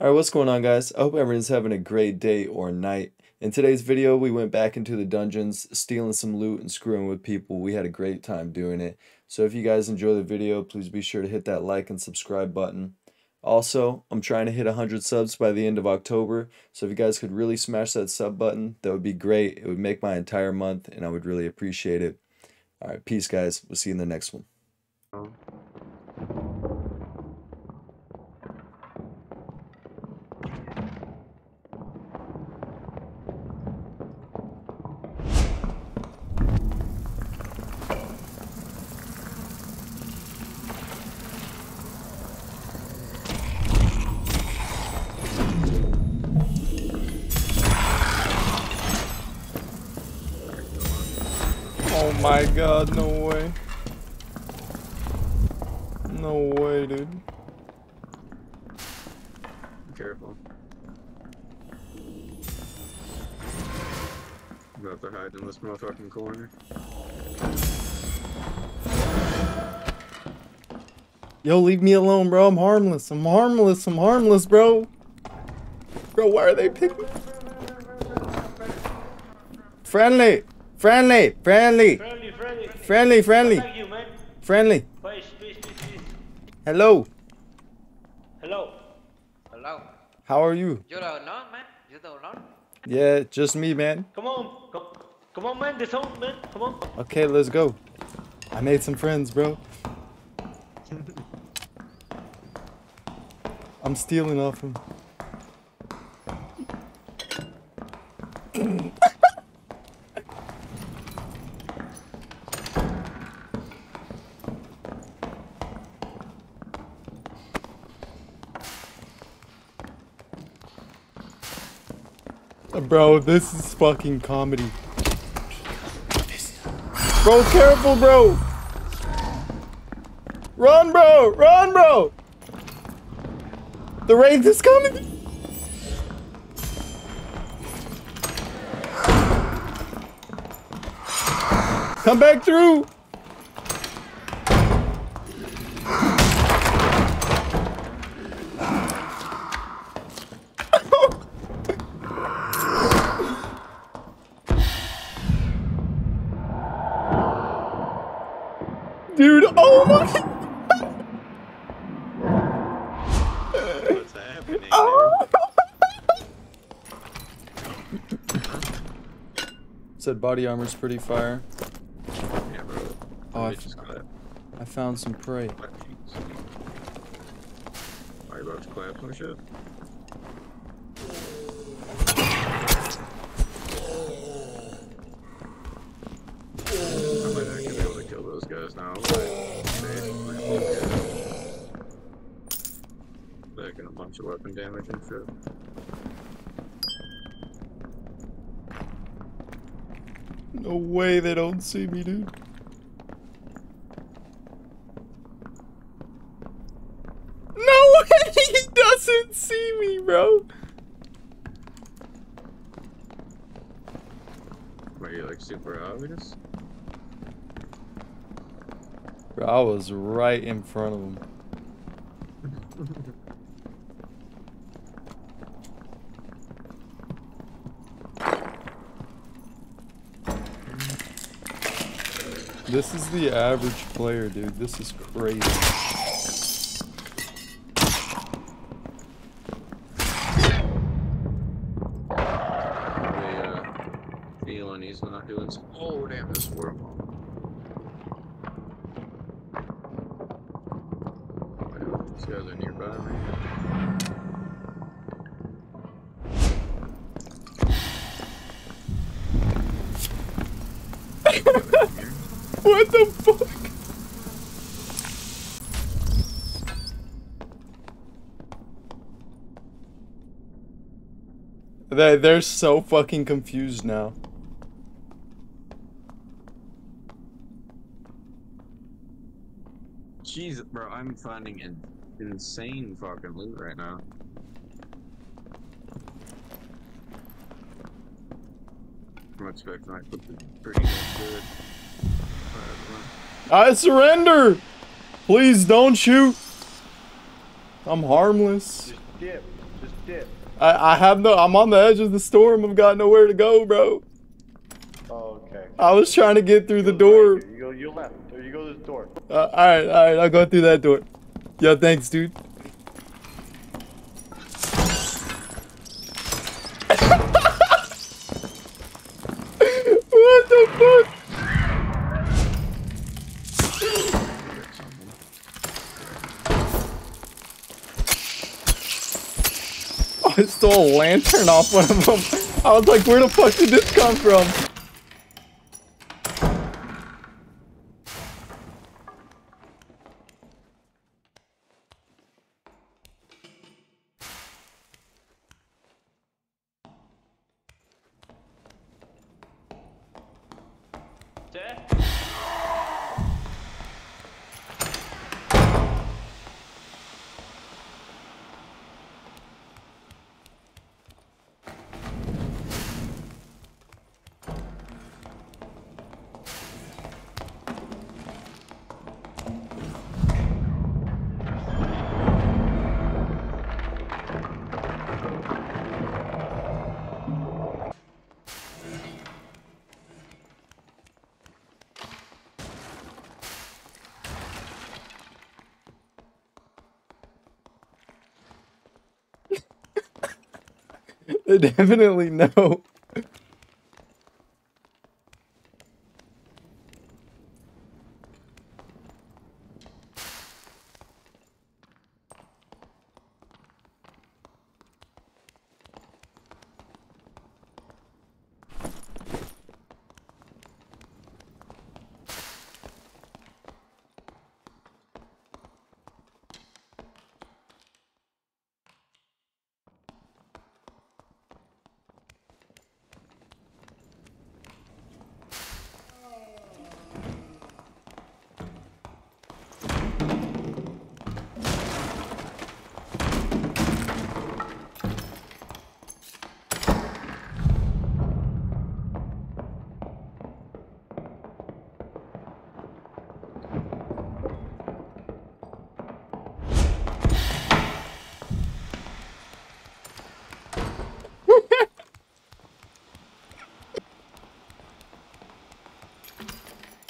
All right, what's going on, guys? I hope everyone's having a great day or night. In today's video, we went back into the dungeons, stealing some loot and screwing with people. We had a great time doing it. So if you guys enjoy the video, please be sure to hit that like and subscribe button. Also, I'm trying to hit 100 subs by the end of October, so if you guys could really smash that sub button, that would be great. It would make my entire month, and I would really appreciate it. All right, peace, guys. We'll see you in the next one. My god, no way. No way, dude. Careful. I'm about to hide in this motherfucking corner. Yo, leave me alone, bro. I'm harmless. I'm harmless. I'm harmless, bro. Bro, why are they picking? Friendly. Friendly. Friendly. Friendly, friendly. Friendly. Friendly. Thank you, man. Friendly. Please, please, please, please. Hello. Hello. Hello. How are you? You're alone, man. You're alone. Yeah, just me, man. Come on. Come, come on, man. This sound, man. Come on. Okay, let's go. I made some friends, bro. I'm stealing off him. Bro, this is fucking comedy. Bro, careful, bro! Run, bro! Run, bro! The wraith is coming! Come back through! Dude, oh my! What's happening? Said body armor's pretty fire. Yeah, bro. Oh, I I f- just got I found some prey. Are you about to clap some shit? I might actually be able to kill those guys now. But they, they're a bunch of weapon damage and shit. No way they don't see me, dude. No way he doesn't see me, bro. Are you like super obvious? Bro, I was right in front of him. This is the average player, dude. This is crazy. They, uh, feeling he's not doing so. Oh, damn, this horrible. These guys are nearby me. They they're so fucking confused now. Jeez, bro, I'm finding an insane fucking loot right now. I'm expecting I put the pretty good. I surrender! Please don't shoot! I'm harmless. Just dip. Just dip. I, I have no. I'm on the edge of the storm. I've got nowhere to go, bro. Oh, okay. I was trying to get through the door. right. You go, you left. Or you go to the door. Uh, all right, all right. I'll go through that door. Yo, thanks, dude. Stole a lantern off one of them. I was like, where the fuck did this come from? definitely know.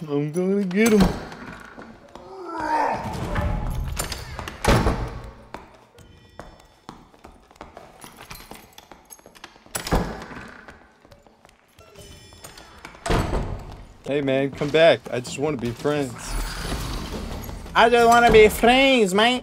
I'm gonna get him. Hey man, come back. I just want to be friends. I just want to be friends, man.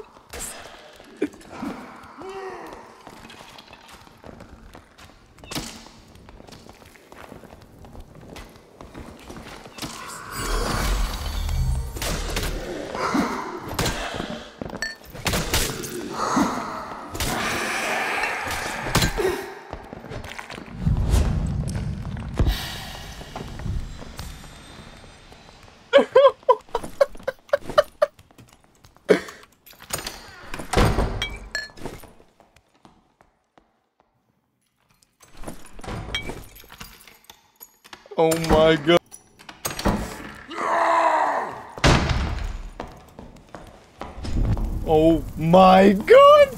Oh my god. Oh my god.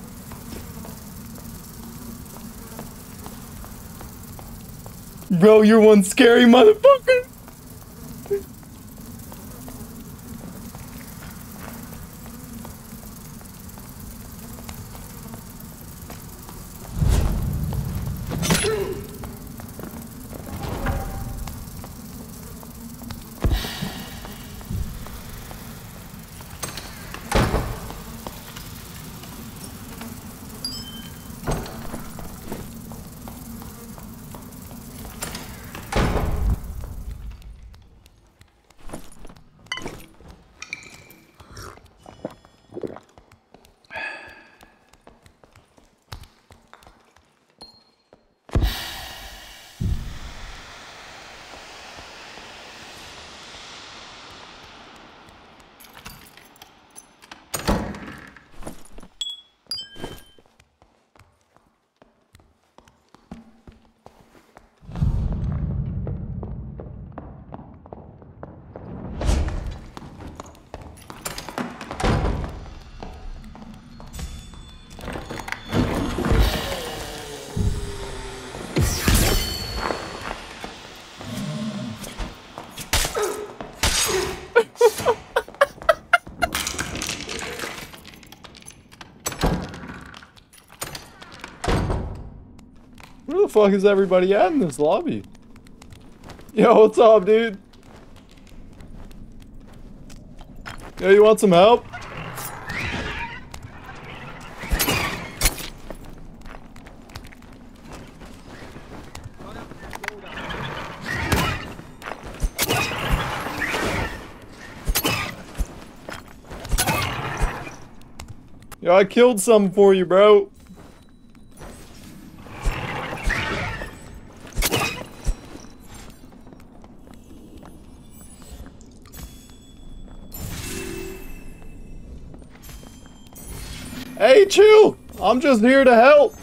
Bro, you're one scary motherfucker. Fuck is everybody at in this lobby? Yo, what's up, dude? Yo, you want some help? Yo, I killed some for you, bro. Hey, chill! I'm just here to help.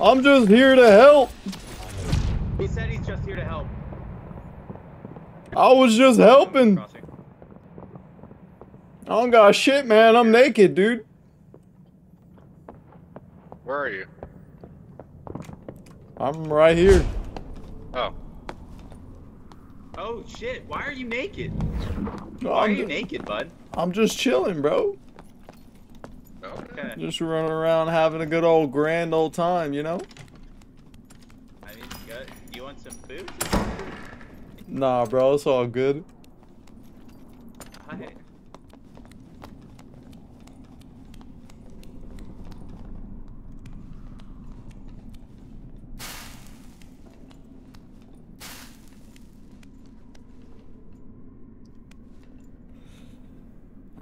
I'm just here to help. He said he's just here to help. I was just helping. I don't got shit, man. I'm naked, dude. Where are you? I'm right here. Oh. Oh shit! Why are you naked? Why are I'm, you naked, bud? I'm just chilling, bro. Okay. Just running around having a good old grand old time, you know? I mean, you, got, you want some food? Nah, bro, it's all good.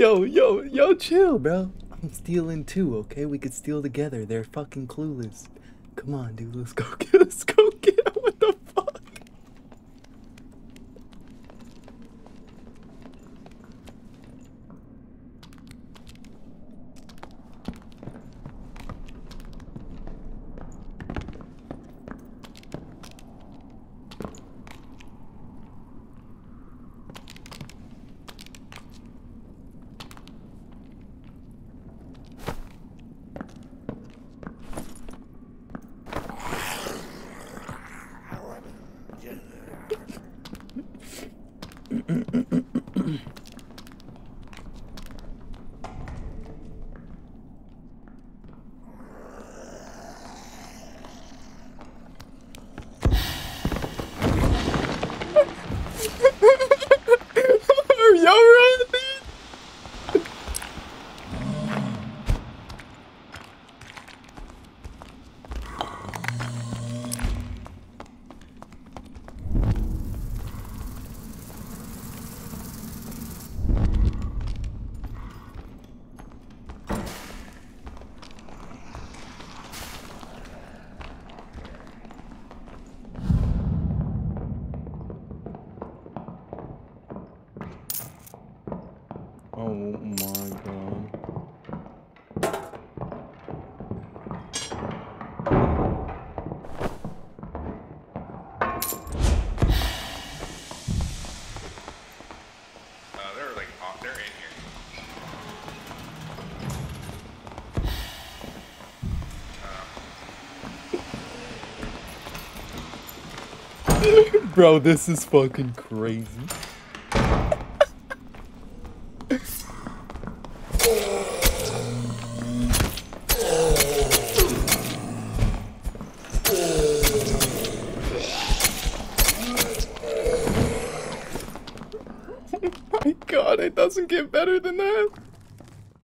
Yo, yo, yo, chill, bro. I'm stealing too, okay? We could steal together. They're fucking clueless. Come on, dude. Let's go Let's Bro, this is fucking crazy.